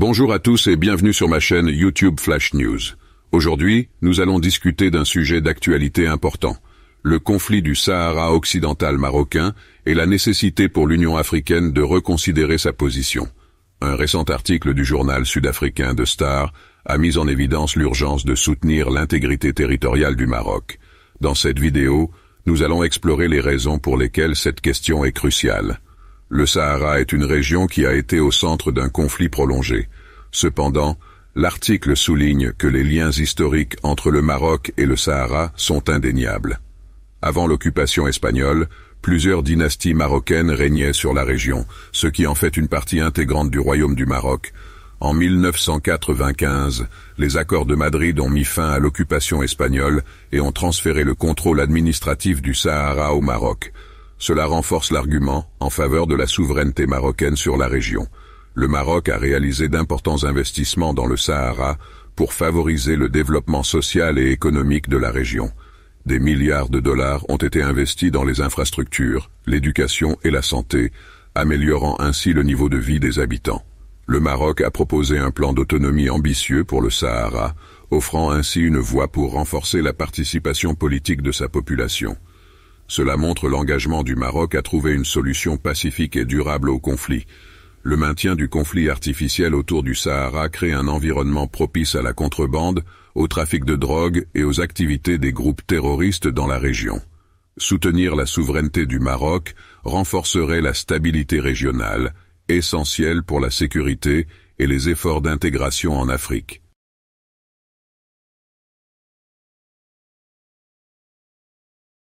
Bonjour à tous et bienvenue sur ma chaîne YouTube Flash News. Aujourd'hui, nous allons discuter d'un sujet d'actualité important, le conflit du Sahara occidental marocain et la nécessité pour l'Union africaine de reconsidérer sa position. Un récent article du journal sud-africain de Star a mis en évidence l'urgence de soutenir l'intégrité territoriale du Maroc. Dans cette vidéo, nous allons explorer les raisons pour lesquelles cette question est cruciale. Le Sahara est une région qui a été au centre d'un conflit prolongé. Cependant, l'article souligne que les liens historiques entre le Maroc et le Sahara sont indéniables. Avant l'occupation espagnole, plusieurs dynasties marocaines régnaient sur la région, ce qui en fait une partie intégrante du royaume du Maroc. En 1995, les accords de Madrid ont mis fin à l'occupation espagnole et ont transféré le contrôle administratif du Sahara au Maroc, cela renforce l'argument en faveur de la souveraineté marocaine sur la région. Le Maroc a réalisé d'importants investissements dans le Sahara pour favoriser le développement social et économique de la région. Des milliards de dollars ont été investis dans les infrastructures, l'éducation et la santé, améliorant ainsi le niveau de vie des habitants. Le Maroc a proposé un plan d'autonomie ambitieux pour le Sahara, offrant ainsi une voie pour renforcer la participation politique de sa population. Cela montre l'engagement du Maroc à trouver une solution pacifique et durable au conflit. Le maintien du conflit artificiel autour du Sahara crée un environnement propice à la contrebande, au trafic de drogue et aux activités des groupes terroristes dans la région. Soutenir la souveraineté du Maroc renforcerait la stabilité régionale, essentielle pour la sécurité et les efforts d'intégration en Afrique.